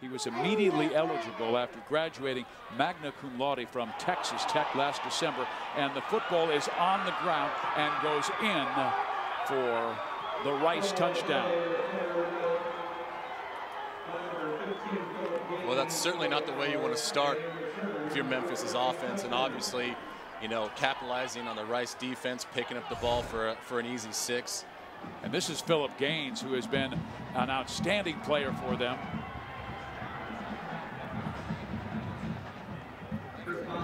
He was immediately eligible after graduating magna cum laude from Texas Tech last December. And the football is on the ground and goes in for the Rice touchdown. Well, that's certainly not the way you want to start if you're Memphis's offense. And obviously, you know, capitalizing on the Rice defense, picking up the ball for, a, for an easy six. And this is Phillip Gaines, who has been an outstanding player for them.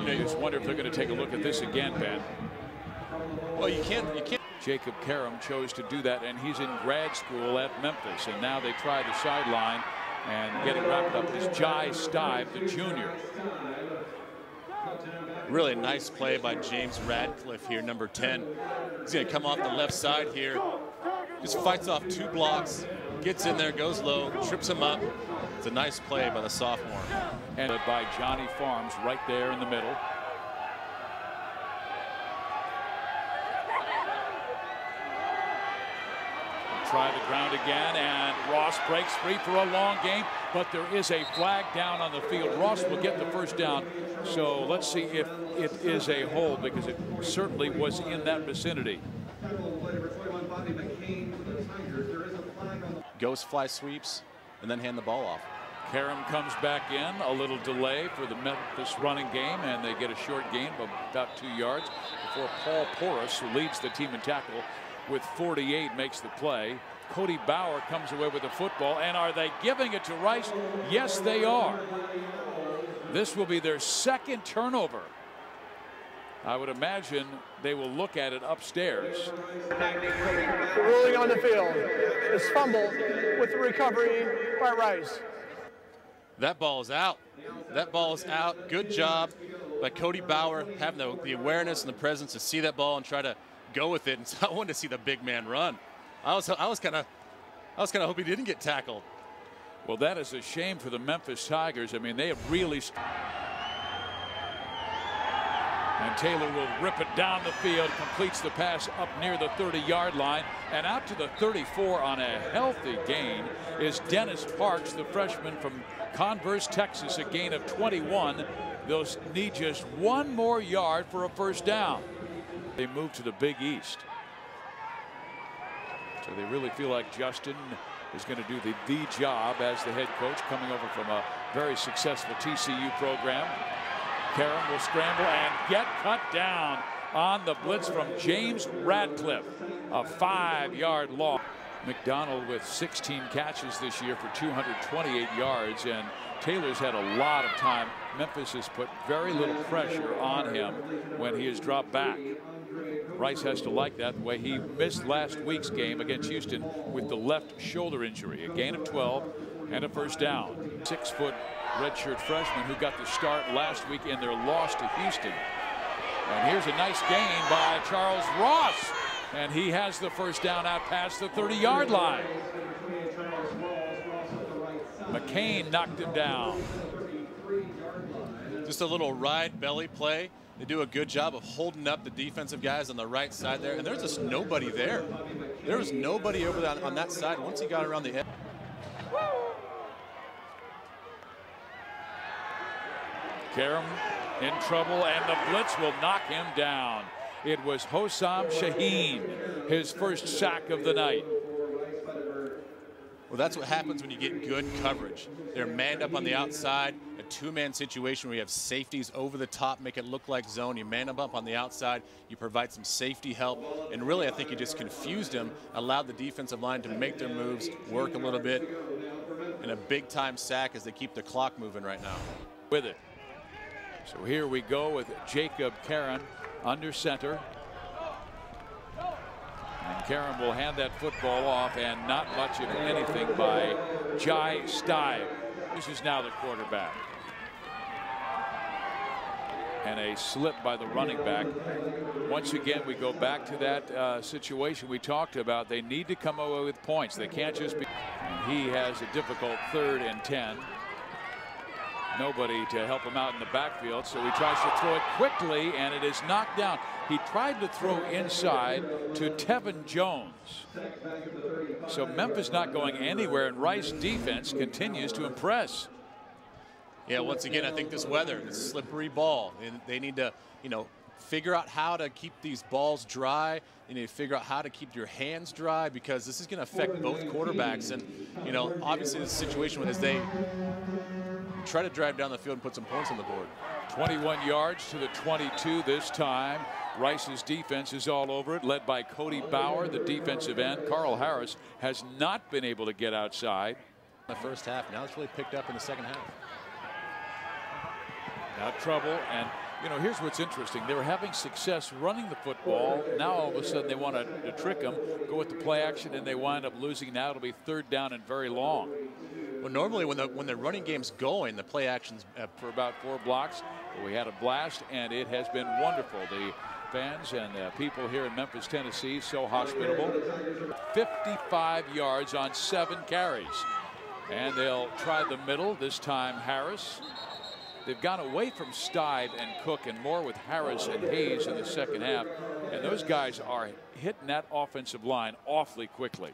You know, you just wonder if they're going to take a look at this again, Ben. Well, you can't. You can't. Jacob Karam chose to do that, and he's in grad school at Memphis. And now they try the sideline, and getting wrapped up is Jai Stive, the junior. Really nice play by James Radcliffe here, number 10. He's going to come off the left side here. Just fights off two blocks, gets in there, goes low, trips him up. It's a nice play by the sophomore. And by Johnny Farms right there in the middle. Try the ground again, and Ross breaks free for a long game, but there is a flag down on the field. Ross will get the first down, so let's see if it is a hold because it certainly was in that vicinity. Ghost fly sweeps and then hand the ball off. Karam comes back in, a little delay for the Memphis running game, and they get a short gain of about two yards before Paul Porras, who leads the team in tackle with 48, makes the play. Cody Bauer comes away with the football, and are they giving it to Rice? Yes, they are. This will be their second turnover. I would imagine they will look at it upstairs. The ruling on the field is fumble with the recovery by Rice. That ball is out. That ball is out. Good job by Cody Bauer having the, the awareness and the presence to see that ball and try to go with it. And so I wanted to see the big man run. I was I was kind of I was kind of hoping he didn't get tackled. Well, that is a shame for the Memphis Tigers. I mean, they have really. And Taylor will rip it down the field, completes the pass up near the 30-yard line, and out to the 34 on a healthy gain is Dennis Parks, the freshman from Converse, Texas, a gain of 21. They'll need just one more yard for a first down. They move to the Big East. So they really feel like Justin is going to do the, the job as the head coach coming over from a very successful TCU program. Karam will scramble and get cut down on the blitz from James Radcliffe. A five-yard loss. McDonald with 16 catches this year for 228 yards and Taylor's had a lot of time. Memphis has put very little pressure on him when he has dropped back. Rice has to like that the way he missed last week's game against Houston with the left shoulder injury. A gain of 12 and a first down. Six foot redshirt freshman who got the start last week in their loss to Houston. And here's a nice gain by Charles Ross. And he has the first down out past the 30 yard line. McCain knocked him down. Just a little ride belly play. They do a good job of holding up the defensive guys on the right side there. And there's just nobody there. There was nobody over that, on that side once he got around the edge. Karam in trouble, and the blitz will knock him down. It was Hosam Shaheen, his first sack of the night. Well, that's what happens when you get good coverage. They're manned up on the outside, a two-man situation where you have safeties over the top, make it look like zone. You man them up on the outside, you provide some safety help, and really I think you just confused them, allowed the defensive line to make their moves, work a little bit, and a big-time sack as they keep the clock moving right now. With it. So here we go with Jacob Karam under center. And Karam will hand that football off and not much of anything by Jai Stive. This is now the quarterback. And a slip by the running back. Once again, we go back to that uh, situation we talked about. They need to come away with points. They can't just be. And he has a difficult third and 10 nobody to help him out in the backfield. So he tries to throw it quickly, and it is knocked down. He tried to throw inside to Tevin Jones. So Memphis not going anywhere, and Rice defense continues to impress. Yeah, once again, I think this weather, this slippery ball, and they need to, you know, figure out how to keep these balls dry. You need to figure out how to keep your hands dry because this is going to affect both quarterbacks. And, you know, obviously the situation with is they try to drive down the field and put some points on the board. 21 yards to the 22 this time. Rice's defense is all over it, led by Cody Bauer, the defensive end. Carl Harris has not been able to get outside. The first half. Now it's really picked up in the second half. Now trouble, and you know, here's what's interesting. They were having success running the football. Now all of a sudden they want to, to trick them, go with the play action, and they wind up losing. Now it'll be third down and very long. Well, normally when the when the running game's going, the play actions uh, for about four blocks. We had a blast, and it has been wonderful. The fans and uh, people here in Memphis, Tennessee, so hospitable. 55 yards on seven carries. And they'll try the middle. This time Harris They've gone away from Stive and Cook and more with Harris and Hayes in the second half. And those guys are hitting that offensive line awfully quickly.